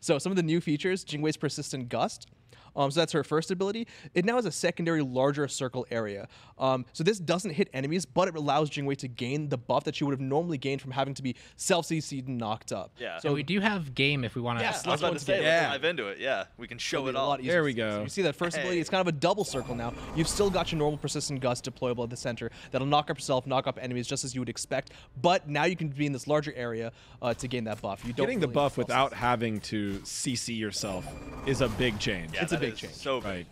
So some of the new features, Jing Wei's Persistent Gust. Um, so that's her first ability. It now has a secondary larger circle area. Um, so this doesn't hit enemies, but it allows Jing Wei to gain the buff that she would have normally gained from having to be self CC'd and knocked up. Yeah. So we do have game if we want to. Yes, I was let's about to say, let's Yeah. dive into it. Yeah, we can show It'll be it a all. lot easier There we go. So you see that first ability? It's kind of a double circle now. You've still got your normal persistent gust deployable at the center that'll knock up yourself, knock up enemies just as you would expect. But now you can be in this larger area uh, to gain that buff. You don't Getting the buff without having to CC yourself is a big change. Yeah, It's a that big change. So big. Right.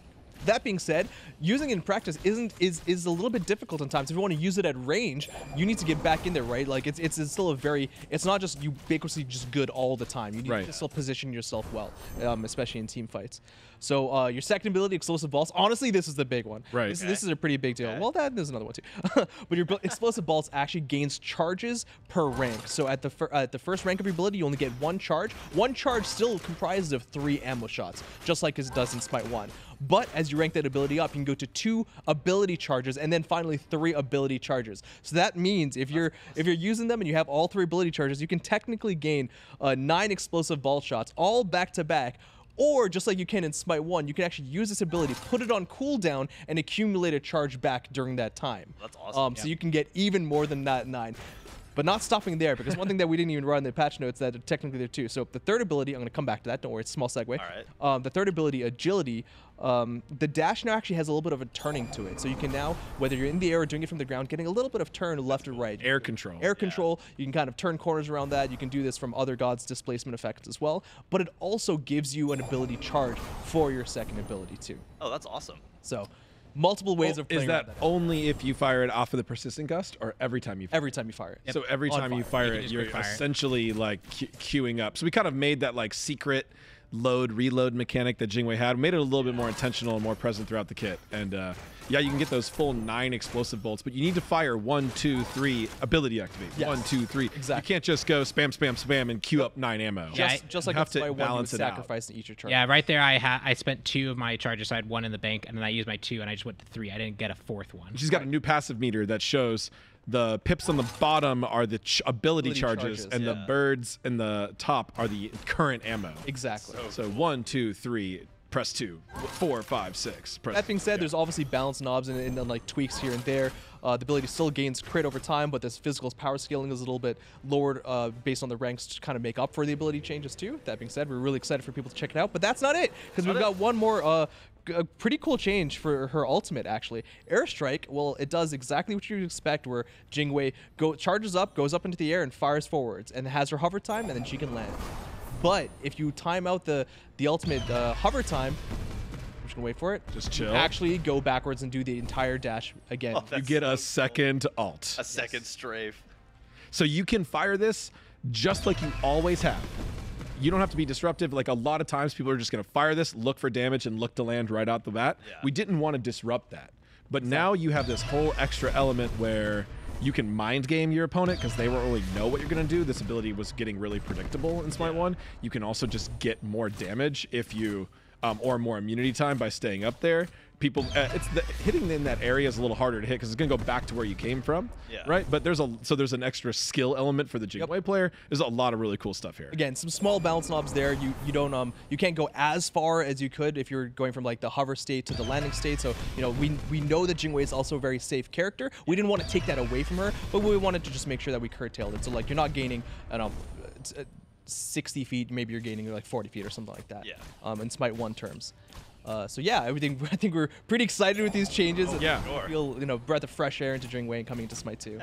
That being said, using it in practice isn't is is a little bit difficult at times. If you want to use it at range, you need to get back in there, right? Like it's it's, it's still a very it's not just ubiquitously just good all the time. You need Right. to still position yourself well, um, especially in team fights. So uh, your second ability, explosive bolts. Honestly, this is the big one. Right. This, this is a pretty big deal. Okay. Well, that there's another one too. but your explosive bolts actually gains charges per rank. So at the fir- at the first rank of your ability, you only get one charge. One charge still comprises of three ammo shots, just like as it does in Smite One. But as you rank that ability up, you can go to two ability charges and then finally three ability charges. So that means if you're if you're using them and you have all three ability charges, you can technically gain uh, nine explosive bolt shots all back to back. Or just like you can in Smite 1, you can actually use this ability, put it on cooldown, and accumulate a charge back during that time. That's awesome. Um, So you can get even more than that nine. But not stopping there, because one thing that we didn't even write in the patch notes that are technically there too. So the third ability, I'm going to come back to that. Don't worry, it's a small segue. All right. Um, the third ability, agility. Um, the dash now actually has a little bit of a turning to it. So you can now, whether you're in the air or doing it from the ground, getting a little bit of turn left or right. Air control. Air control. You can kind of turn corners around that. You can do this from other gods' displacement effects as well. But it also gives you an ability charge for your second ability too. Oh, that's awesome. So multiple ways Well, of playing is that that only if you fire it off of the persistent gust, or every time you? Fire every time you fire it. So every On time you fire. fire You it, you're quick fire it. essentially like que- queuing up. So we kind of made that like secret load reload mechanic that Jing Wei had. Made it a little bit more intentional and more present throughout the kit. And uh, yeah, you can get those full nine explosive bolts, but you need to fire one, two, three ability activate. Yes. One, two, three. Exactly. You can't just go spam, spam, spam and queue up nine ammo. Yeah, Just, I- just like have to why one you would balance it out. sacrifice to each your charge. Yeah, right there. I ha- I spent two of my charges. I had one in the bank, and then I used my two, and I just went to three. I didn't get a fourth one. She's got a new passive meter that shows the pips on the bottom are the ch- ability, Ability charges, charges, and the birds in the top are the current ammo. Exactly. So one, two, three, press two, four, five, six. Press That being said, yeah. there's obviously balance knobs and, and, then like tweaks here and there. Uh, the ability still gains crit over time, but this physical power scaling is a little bit lowered uh, based on the ranks to kind of make up for the ability changes too. That being said, we're really excited for people to check it out. But that's not it, because we've got one more uh, a pretty cool change for her ultimate actually. Airstrike, well, it does exactly what you would expect, where Jing Wei go charges up, goes up into the air, and fires forwards, and has her hover time, and then she can land. But if you time out the the ultimate uh, hover time, I'm just gonna wait for it. Just you chill. Actually, go backwards and do the entire dash again. Oh, you get so a cool. second alt. A second strafe. So you can fire this just like you always have. You don't have to be disruptive. Like a lot of times, people are just going to fire this, look for damage, and look to land right out the bat. Yeah. We didn't want to disrupt that. But now you have this whole extra element where you can mind game your opponent because they won't really know what you're going to do. This ability was getting really predictable in Smite 1. You can also just get more damage if you, um, or more immunity time by staying up there. People, uh, it's the, hitting in that area is a little harder to hit because it's going to go back to where you came from. Yeah. Right? But there's a, so there's an extra skill element for the Jing Wei player. There's a lot of really cool stuff here. Again, some small balance knobs there. You you don't um you can't go as far as you could if you're going from like the hover state to the landing state. So you know we we know that Jing Wei is also a very safe character. We didn't want to take that away from her, but we wanted to just make sure that we curtailed it. So like you're not gaining I don't know. uh, 60 feet, maybe you're gaining like 40 feet or something like that. Yeah. Um, in Smite 1 terms. Uh, so yeah, everything. I think we're pretty excited with these changes. and yeah. feel you know breath of fresh air into Jing Wei and coming into Smite 2.